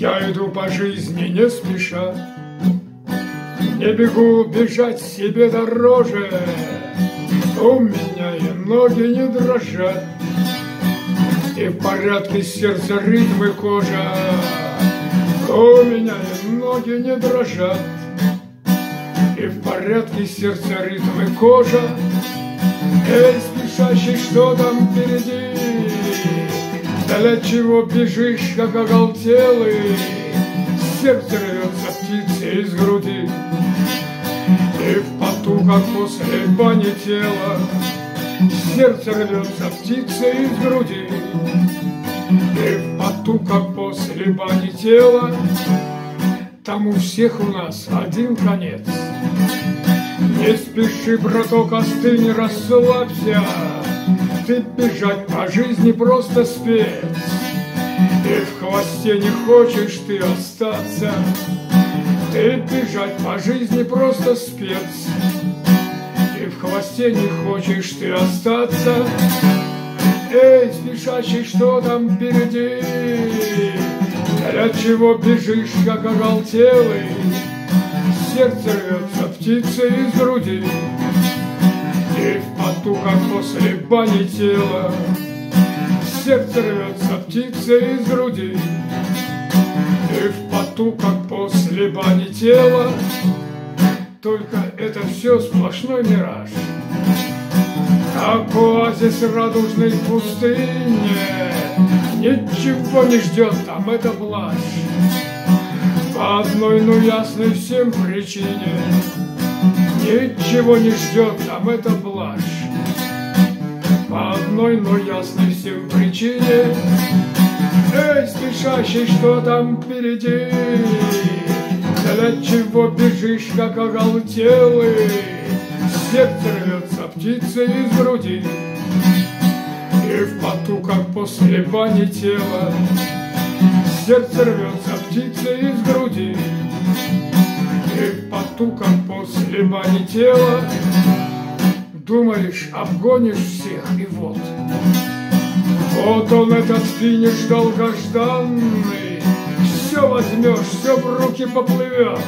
Я иду по жизни не спеша, Не бегу бежать себе дороже, У меня и ноги не дрожат, И в порядке сердце, ритм и кожа, У меня и ноги не дрожат, И в порядке сердце, ритм и кожа, Эй, спешащий, что там впереди? Для чего бежишь, как оголтелый? Сердце рвется птицы из груди, И в поту, как после бани тела, Сердце рвется птица из груди, И в поту, как после бани тела, Там у всех у нас один конец. Не спеши, браток, остынь, расслабься, Ты бежать по жизни просто спец. И в хвосте не хочешь ты остаться, Ты бежать по жизни просто спец. И в хвосте не хочешь ты остаться, Эй, спешащий, что там впереди? Для чего бежишь, как оголтелый? Сердце рвется птица из груди, И в поту, как после бани тела, Сердце рвется птица из груди, И в поту, как после бани тела, Только это все сплошной мираж. Как оазис радужной пустыне, Ничего не ждет там эта блажь. По одной, но ясной всем причине Ничего не ждет там эта блажь. По одной, но ясной всем причине Эй, спешащий, что там впереди? Для чего бежишь, как оголтелый? Сердце рвется птица из груди И в поту, как после бани тела Сердце рвется птица как после бани тела Думаешь, обгонишь всех, и вот. Вот он, этот финиш долгожданный. Все возьмешь, все в руки поплывет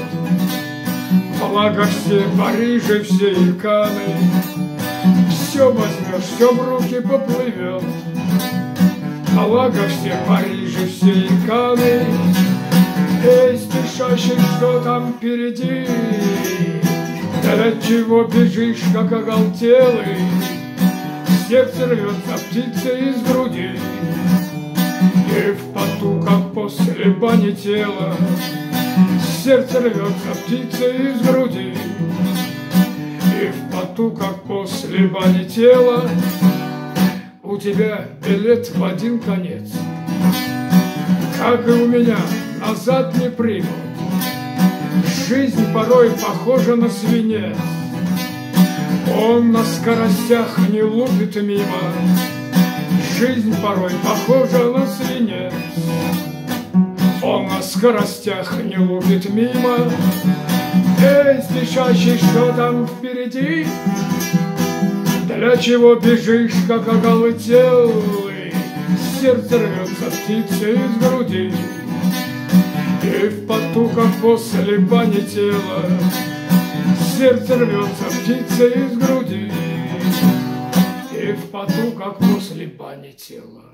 Благо все Парижи, все Иканы Все возьмешь, все в руки поплывет Благо все Парижи, все Иканы Эй, спешащий, что там впереди? Для чего бежишь, как оголтелый? Сердце рвется птица из груди. И в поту, как после бани тела Сердце рвется птица из груди. И в поту, как после бани тела У тебя билет в один конец. Как и у меня, назад не примут Жизнь порой похожа на свинец Он на скоростях не лупит мимо. Жизнь порой похожа на свинец Он на скоростях не лупит мимо. Эй, спешащий, что там впереди? Для чего бежишь, как оголтелый? Сердце рвется птица из груди И в поту, как после бани тела. Сердце рвется птица из груди. И в поту, как после бани тела